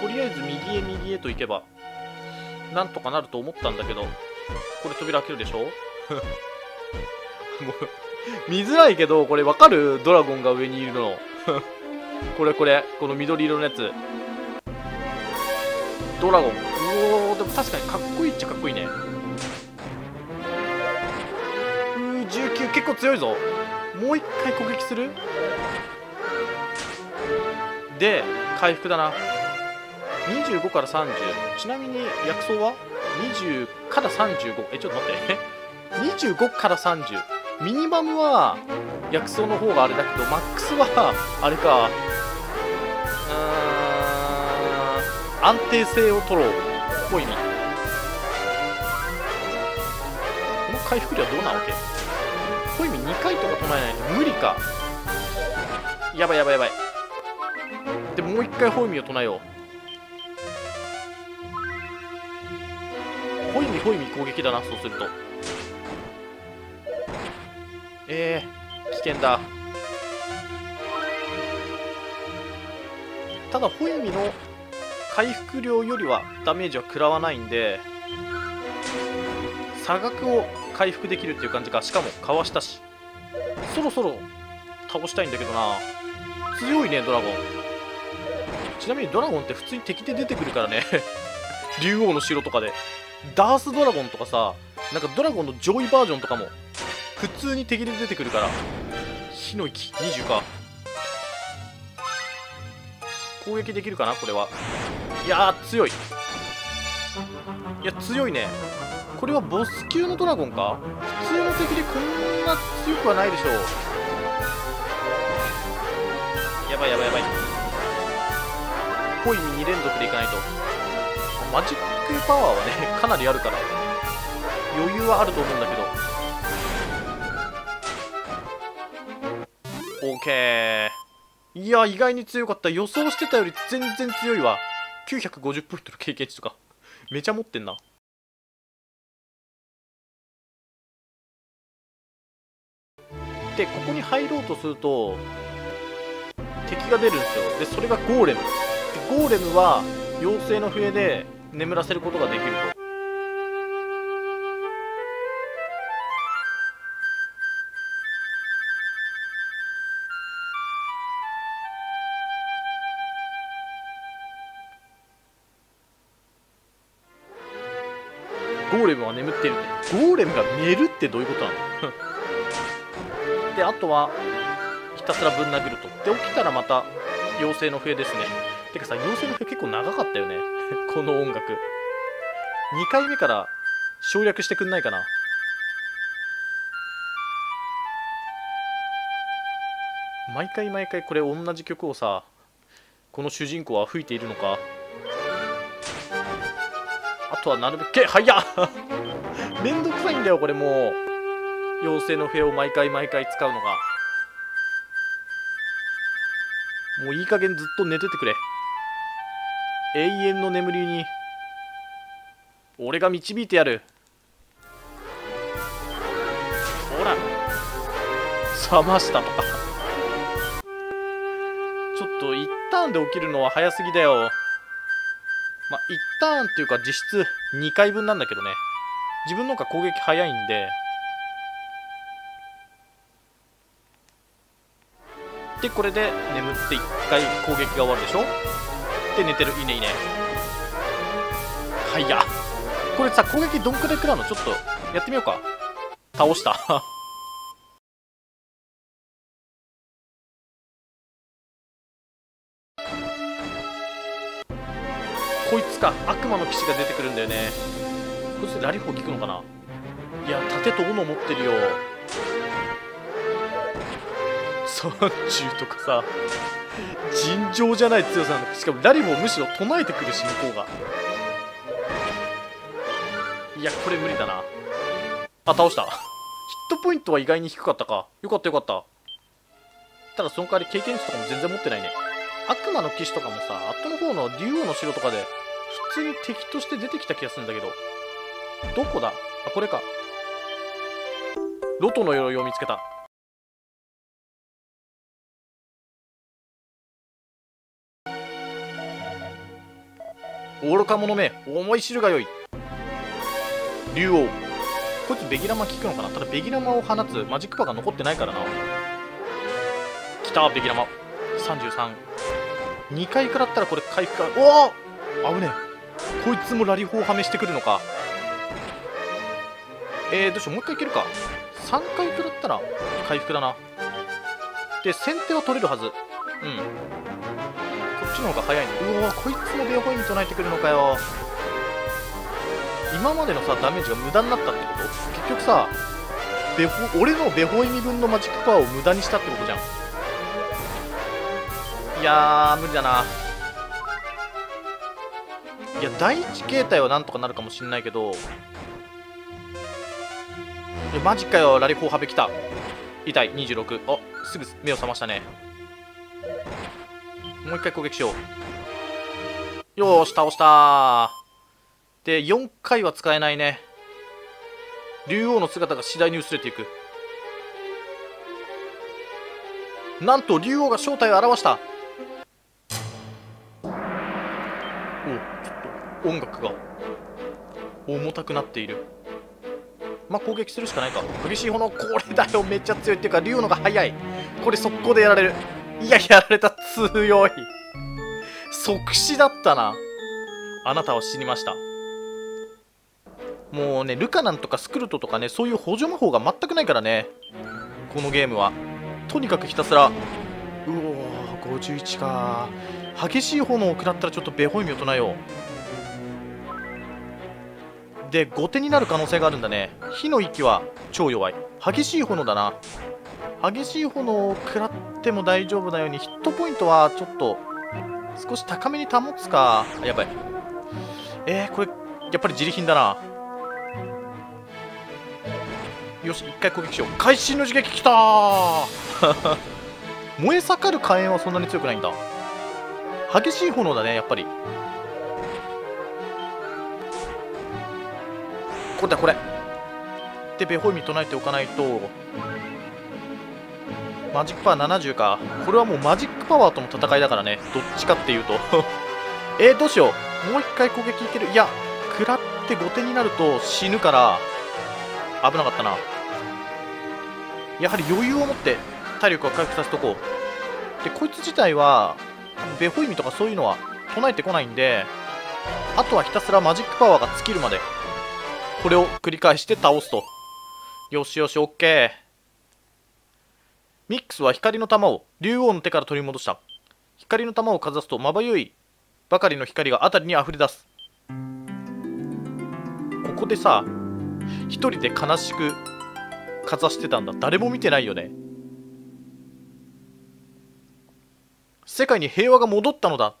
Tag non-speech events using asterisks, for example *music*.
とりあえず右へ右へと行けばなんとかなると思ったんだけどこれ扉開けるでしょ？*laughs* もう見づらいけどこれわかる？ドラゴンが上にいるの。*laughs* これこれこの緑色のやつ。ドラゴン。うおでも確かにかっこいいっちゃかっこいいね。うー19結構強いぞ。もう一回攻撃する？で回復だな。25から30ちなみに薬草は？20から35えちょっと待って。25から30ミニマムは薬草の方があれだけどマックスはあれか。うーん安定性を取ろう。こういう意味この回復量はどうなわけ？こういう意味2回とか唱えないと無理か。やばいやばいやばい。でもう一回ホイミを唱えよう。ホイミホイミ攻撃だなそうすると。えー、危険だ。ただホイミの回復量よりはダメージは食らわないんで差額を回復できるっていう感じか。しかもかわしたし。そろそろ倒したいんだけどな。強いねドラゴン。ちなみにドラゴンって普通に敵で出てくるからね。*laughs* 竜王の城とかで。ダースドラゴンとかさなんかドラゴンの上位バージョンとかも普通に敵で出てくるから。火の息20か。攻撃できるかなこれは。いや強い。いや強いね。これはボス級のドラゴンか？普通の敵でこんな強くはないでしょう。やばいやばいやばい。ホイミ2連続でいかないと。マジ？ックパワーはね *laughs* かなりあるから余裕はあると思うんだけど。OK いや意外に強かった。予想してたより全然強いわ。950ポイントの経験値とか。*laughs* めちゃ持ってんな。でここに入ろうとすると敵が出るんですよ。でそれがゴーレム。ゴーレムは妖精の笛で眠らせることができると。ゴーレムは眠っているってゴーレムが寝るってどういうことなの？*laughs* であとはひたすらぶん殴ると。で起きたらまた妖精の笛ですねてかさ妖精の笛結構長かったよね。*laughs* この音楽。2回目から省略してくんないかな。毎回毎回これ同じ曲をさこの主人公は吹いているのか。あとはなるべく早っ。*laughs* めんどくさいんだよこれもう。妖精の笛を毎回毎回使うのが。もういい加減ずっと寝ててくれ。永遠の眠りに俺が導いてやる。ほら。冷ましたとか。ちょっと一ターンで起きるのは早すぎだよ。まあ、1ターンっていうか実質2回分なんだけどね。自分の方が攻撃早いんで。でこれで眠って1回攻撃が終わるでしょ？で寝てる。いいねいいね。はいや。これさ攻撃どんくらい食らうの？ちょっとやってみようか。倒した。*laughs* こいつか。悪魔の騎士が出てくるんだよね。こいつラリフォー効くのかな？いや盾と斧持ってるよ。30とかさ尋常じゃない強さなんだ。しかもラリフォーむしろ唱えてくるし向こうが。いやこれ無理だな。あ倒した。ヒットポイントは意外に低かったか。よかったよかった。ただその代わり経験値とかも全然持ってないね。悪魔の騎士とかもさ後の方の竜王の城とかで普通に敵として出てきた気がするんだけど。どこだ？あこれか。ロトの鎧を見つけた。愚か者め思い知るがよい。竜王。こいつベギラマ効くのかな？ただベギラマを放つマジックパーが残ってないからな。きたベギラマ。332回食らったらこれ回復か。おお危ねえ。こいつもラリホーはめしてくるのか。えー、どうしよう。もう一回いけるか。3回食らったら回復だな。で先手は取れるはず。うん。ちの方が早いね。うわこいつもベアホイミ唱えてくるのかよ。今までのさダメージが無駄になったってこと？結局さベホ俺のベホイミ分のマジックパワーを無駄にしたってことじゃん。いやー無理だな。いや第一形態はなんとかなるかもしんないけどいやマジかよラリフォーハベ来た。痛い26あすぐ目を覚ましたね。もう一回攻撃しよう。よーし倒した。で4回は使えないね。竜王の姿が次第に薄れていく。なんと竜王が正体を現した。おちょっと音楽が重たくなっている。まあ攻撃するしかないか。激しい炎これだよ。めっちゃ強い。っていうか竜王のが速い。これ速攻でやられる。いややられた強い。即死だったな。あなたは死にました。もうねルカナンとかスクルトとかねそういう補助魔法が全くないからね。このゲームは。とにかくひたすらうおー51か。激しい炎を食らったらちょっとベホイミを唱えよう。で後手になる可能性があるんだね。火の息は超弱い。激しい炎だな。激しい炎を食らっても大丈夫なようにヒットポイントはちょっと少し高めに保つか。やばい。えー、これやっぱり自利品だな。よし一回攻撃しよう。会心の刺激きた *laughs* 燃え盛る火炎はそんなに強くないんだ。激しい炎だねやっぱり。これだこれ。でベホイミ唱えておかないと。マジックパワー70か。これはもうマジックパワーとの戦いだからね。どっちかっていうと。*laughs* えー、どうしよう。もう一回攻撃いける。いや食らって後手になると死ぬから危なかったな。やはり余裕を持って体力は回復させとこう。でこいつ自体はベホイミとかそういうのは唱えてこないんであとはひたすらマジックパワーが尽きるまでこれを繰り返して倒すと。よしよしオッケー。ミックスは光の玉を竜王の手から取り戻した。光の玉をかざすとまばゆいばかりの光が辺りに溢れ出す。ここでさ一人で悲しくかざしてたんだ。誰も見てないよね。世界に平和が戻ったのだ。